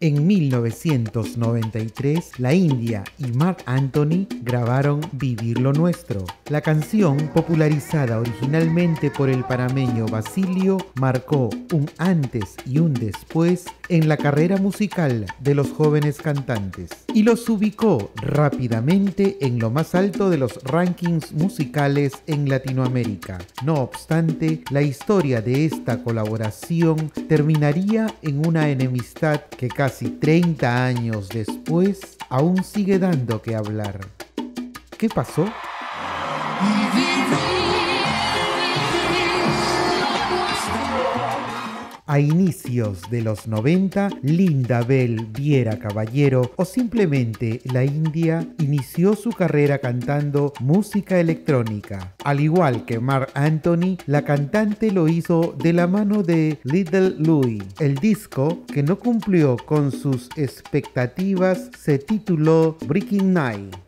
En 1993, la India y Mark Anthony grabaron Vivir lo Nuestro. La canción, popularizada originalmente por el panameño Basilio, marcó un antes y un después en la carrera musical de los jóvenes cantantes y los ubicó rápidamente en lo más alto de los rankings musicales en Latinoamérica. No obstante, la historia de esta colaboración terminaría en una enemistad que casi casi 30 años después, aún sigue dando que hablar. ¿Qué pasó? A inicios de los 90, Linda Bell Viera Caballero o simplemente la India inició su carrera cantando música electrónica. Al igual que Mark Anthony, la cantante lo hizo de la mano de Little Louis. El disco, que no cumplió con sus expectativas, se tituló Breaking Night.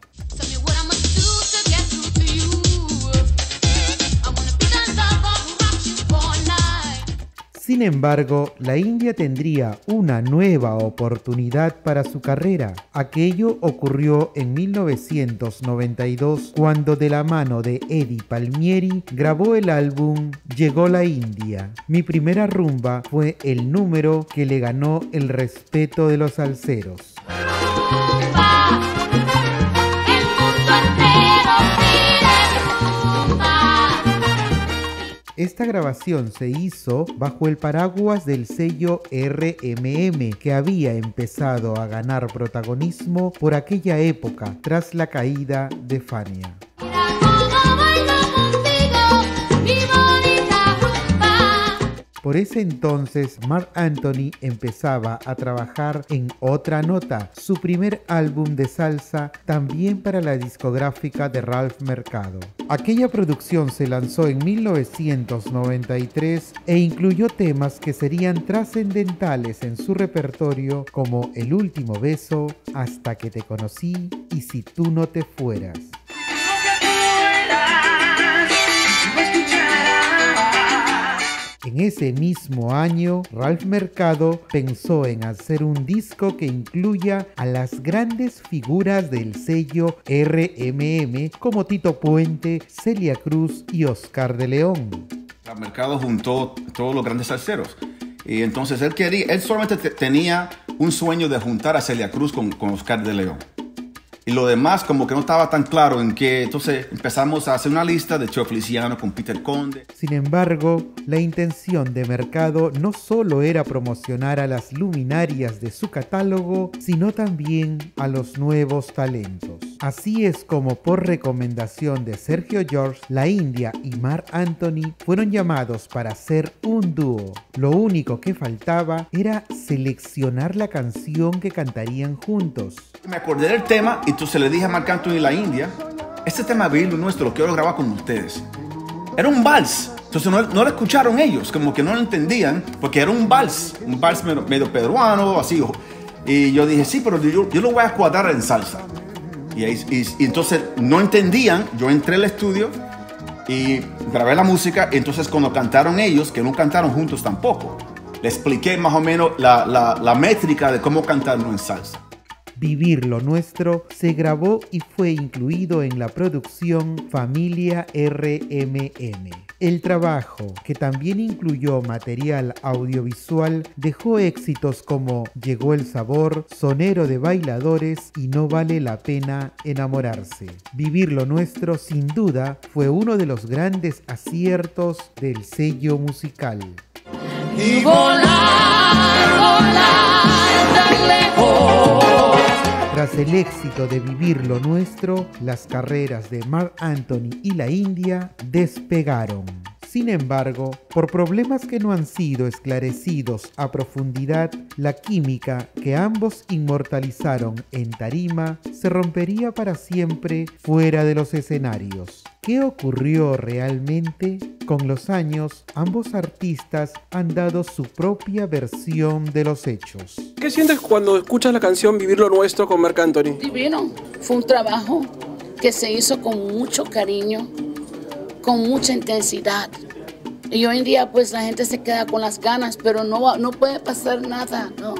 Sin embargo, la India tendría una nueva oportunidad para su carrera. Aquello ocurrió en 1992 cuando de la mano de Eddie Palmieri grabó el álbum Llegó la India. Mi primera rumba fue el número que le ganó el respeto de los alceros. Esta grabación se hizo bajo el paraguas del sello RMM, que había empezado a ganar protagonismo por aquella época tras la caída de Fania. Por ese entonces, Mark Anthony empezaba a trabajar en Otra Nota, su primer álbum de salsa, también para la discográfica de Ralph Mercado. Aquella producción se lanzó en 1993 e incluyó temas que serían trascendentales en su repertorio como El último beso, Hasta que te conocí y Si tú no te fueras. En ese mismo año, Ralph Mercado pensó en hacer un disco que incluya a las grandes figuras del sello RMM como Tito Puente, Celia Cruz y Oscar de León. Mercado juntó todos los grandes salseros. Y entonces él quería, él solamente tenía un sueño de juntar a Celia Cruz con, con Oscar de León y lo demás como que no estaba tan claro en qué. Entonces empezamos a hacer una lista de Cheo Feliciano con Peter Conde. Sin embargo, la intención de mercado no solo era promocionar a las luminarias de su catálogo, sino también a los nuevos talentos. Así es como por recomendación de Sergio George, la India y Mark Anthony fueron llamados para hacer un dúo. Lo único que faltaba era seleccionar la canción que cantarían juntos. Me acordé del tema y entonces le dije a Marc Anthony la India, este tema Bill nuestro lo quiero grabar con ustedes. Era un vals. Entonces no, lo escucharon ellos, como que no lo entendían, porque era un vals, un vals medio, peruano, así. Y yo dije, sí, pero yo, yo lo voy a cuadrar en salsa. Y, entonces no entendían, yo entré al estudio y grabé la música, entonces cuando cantaron ellos, que no cantaron juntos tampoco, le expliqué más o menos la, la, la métrica de cómo cantarlo en salsa. Vivir lo Nuestro se grabó y fue incluido en la producción Familia RMM. El trabajo, que también incluyó material audiovisual, dejó éxitos como Llegó el sabor, Sonero de bailadores y No vale la pena enamorarse. Vivir lo nuestro sin duda fue uno de los grandes aciertos del sello musical. Y volar, volar, lejos. Tras el éxito de Vivir lo Nuestro, las carreras de Mark Anthony y la India despegaron. Sin embargo, por problemas que no han sido esclarecidos a profundidad, la química que ambos inmortalizaron en tarima se rompería para siempre fuera de los escenarios. ¿Qué ocurrió realmente? Con los años, ambos artistas han dado su propia versión de los hechos. ¿Qué sientes cuando escuchas la canción Vivir lo Nuestro con Marc Anthony? Divino. Fue un trabajo que se hizo con mucho cariño, con mucha intensidad. Y hoy en día pues la gente se queda con las ganas, pero no, no puede pasar nada, ¿no?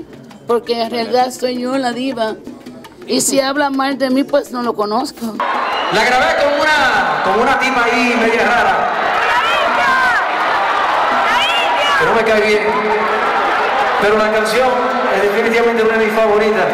porque en realidad soy yo la diva. Y si habla mal de mí, pues no lo conozco. La grabé con una, con una tipa ahí media rara. Que no me cae bien. Pero la canción es definitivamente una de mis favoritas.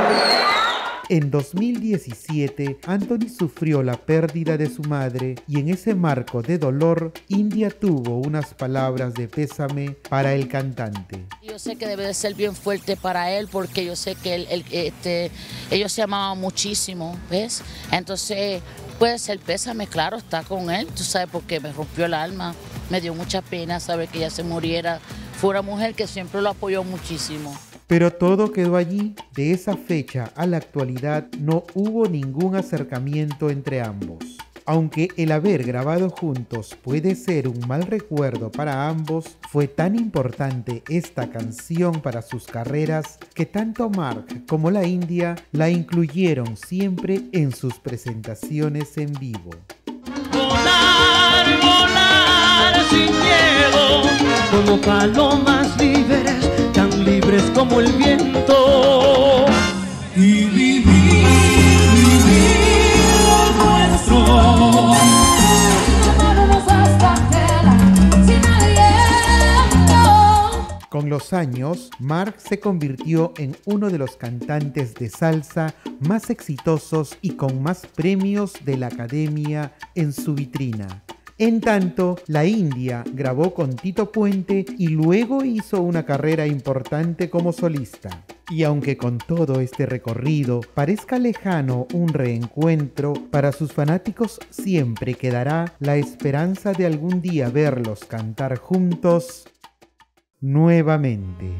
En 2017, Anthony sufrió la pérdida de su madre y en ese marco de dolor, India tuvo unas palabras de pésame para el cantante. Yo sé que debe de ser bien fuerte para él porque yo sé que él, este, ellos se amaban muchísimo, ¿ves? Entonces puede ser pésame, claro, está con él, tú sabes, porque me rompió el alma, me dio mucha pena saber que ella se muriera. Fue una mujer que siempre lo apoyó muchísimo. Pero todo quedó allí. De esa fecha a la actualidad no hubo ningún acercamiento entre ambos. Aunque el haber grabado juntos puede ser un mal recuerdo para ambos, fue tan importante esta canción para sus carreras que tanto Mark como la India la incluyeron siempre en sus presentaciones en vivo. Libres como el viento. Y vivir, vivir nuestro. Con los años, Mark se convirtió en uno de los cantantes de salsa más exitosos y con más premios de la academia en su vitrina. En tanto, la India grabó con Tito Puente y luego hizo una carrera importante como solista. Y aunque con todo este recorrido parezca lejano un reencuentro, para sus fanáticos siempre quedará la esperanza de algún día verlos cantar juntos nuevamente.